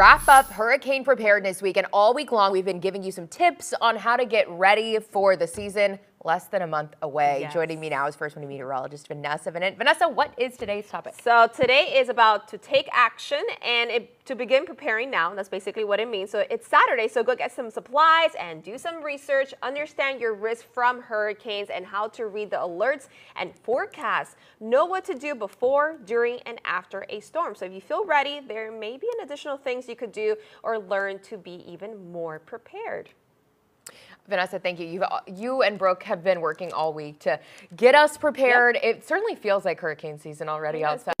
wrap up Hurricane Preparedness Week, and all week long we've been giving you some tips on how to get ready for the season. Less than a month away. Yes. Joining me now is First Warning meteorologist Vanessa. Vanessa, what is today's topic? So today is about to take action and it, to begin preparing now. That's basically what it means. So it's Saturday, so go get some supplies and do some research. Understand your risk from hurricanes and how to read the alerts and forecasts. Know what to do before, during, and after a storm. So if you feel ready, there may be an additional things you could do or learn to be even more prepared. Vanessa, thank you. You've, you and Brooke have been working all week to get us prepared. Yep. It certainly feels like hurricane season already outside.